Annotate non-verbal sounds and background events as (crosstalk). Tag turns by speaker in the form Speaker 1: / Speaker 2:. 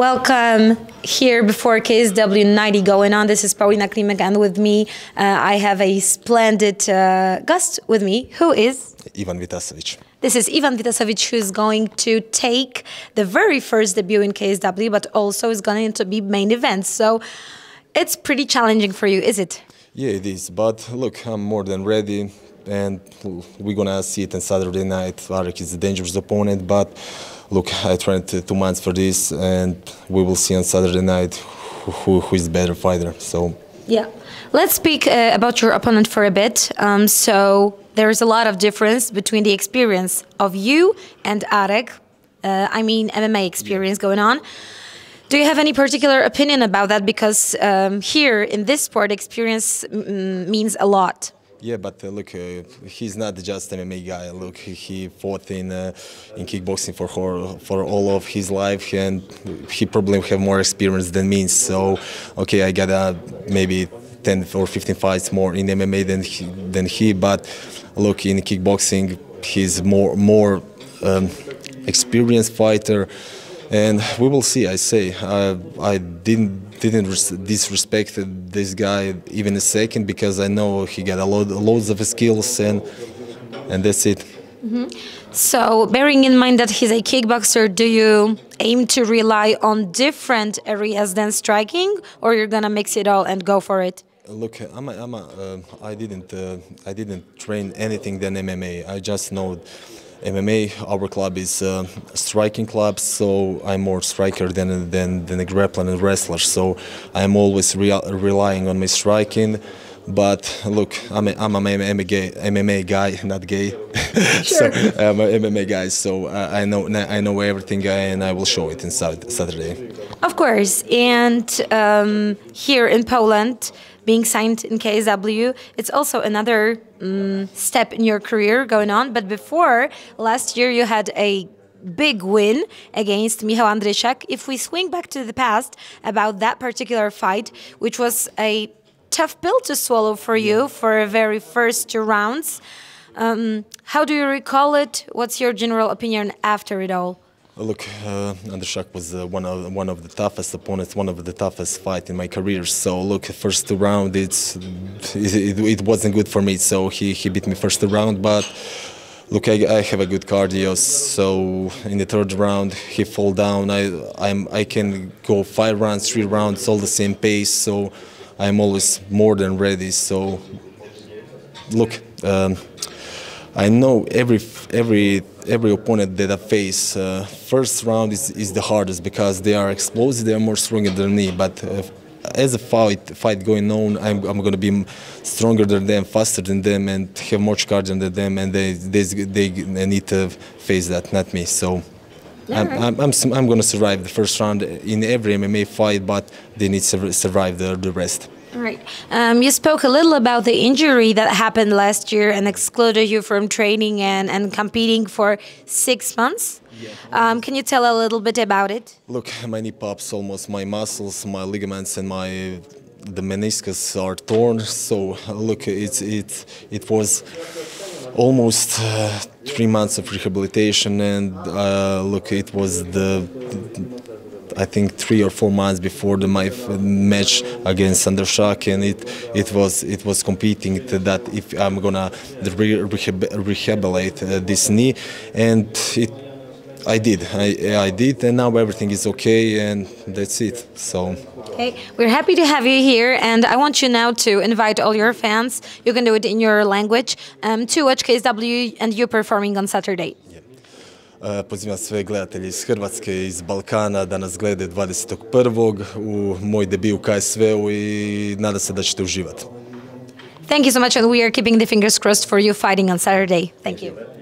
Speaker 1: Welcome here before KSW 90 going on. This is Paulina Klimek, and with me, uh, I have a splendid uh, guest with me, who is
Speaker 2: Ivan Vitasovic.
Speaker 1: This is Ivan Vitasovic, who's going to take the very first debut in KSW, but also is going to be main event. So it's pretty challenging for you, is it?
Speaker 2: Yeah, it is. But look, I'm more than ready, and we're gonna see it on Saturday night. Arek is a dangerous opponent, but look, I trained two months for this, and we will see on Saturday night who, who is the better fighter. So.
Speaker 1: Yeah. Let's speak uh, about your opponent for a bit. Um, so there's a lot of difference between the experience of you and Arek. Uh, I mean MMA experience going on. Do you have any particular opinion about that? Because um, here in this sport, experience means a lot.
Speaker 2: Yeah, but uh, look, uh, he's not just MMA guy. Look, he fought in uh, in kickboxing for for all of his life, and he probably have more experience than me. So, okay, I got uh, maybe 10 or 15 fights more in MMA than he, than he. But look, in kickboxing, he's more more um, experienced fighter, and we will see. I say I I didn't didn't disrespect this guy even a second because I know he got a lot loads of skills and and that's it.
Speaker 1: Mm -hmm. So, bearing in mind that he's a kickboxer, do you aim to rely on different areas than striking, or you're gonna mix it all and go for it?
Speaker 2: Look, I'm a, I'm a, uh, I didn't uh, I didn't train anything than MMA. I just know MMA. Our club is a striking club, so I'm more striker than than, than a grappler and wrestler. So I'm always relying on my striking. But look, I'm a, I'm a MMA, gay, MMA guy, not gay. (laughs)
Speaker 1: Sure.
Speaker 2: so I'm a MMA guy, so I know I know everything, and I will show it in Saturday.
Speaker 1: Of course, and um, here in Poland being signed in KSW. It's also another um, step in your career going on. But before last year, you had a big win against Michał Andryszak. If we swing back to the past about that particular fight, which was a tough pill to swallow for you for a very first two rounds, um, how do you recall it? What's your general opinion after it all?
Speaker 2: Look, uh, was uh, one of one of the toughest opponents, one of the toughest fight in my career. So look, first round, it's it, it, wasn't good for me. So he he beat me first round, but look, I, I, have a good cardio. So in the third round, he fall down. I I'm I can go five rounds, three rounds, all the same pace. So I'm always more than ready. So look. Um, I know every every every opponent that I face, uh, first round is, is the hardest because they are explosive, they are more stronger than me. But uh, as a fight fight going on, I'm, I'm going to be stronger than them, faster than them, and have more cardio than them, and they, they they need to face that, not me. So. I'm, I'm, I'm, I'm going to survive the first round in every MMA fight, but they need to survive the, the rest.
Speaker 1: All right. Um, you spoke a little about the injury that happened last year and excluded you from training and, and competing for six months. Yeah. Um, can you tell a little bit about it?
Speaker 2: Look, my knee pops almost my muscles, my ligaments, and my the meniscus are torn. So look, it's it it was almost uh, three months of rehabilitation, and uh, look, it was the I think three or four months before the my match against Andryszak, and it it was it was competing that if I'm gonna rehab rehabilitate uh, this knee, and it I did I I did, and now everything is okay, and that's it. So.
Speaker 1: Okay, we're happy to have you here, and I want you now to invite all your fans. You can do it in your language um, to watch KSW and you performing on Saturday.
Speaker 2: Pozivam sve gledatelje iz Hrvatske, iz Balkana da nas gledaju 21. u moj debi u KSV-u i nada se da ćete uživati.
Speaker 1: Thank you so much and we are keeping the fingers crossed for you fighting on Saturday. Thank you.